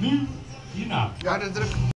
Nu, hierna. Ja, dat druk.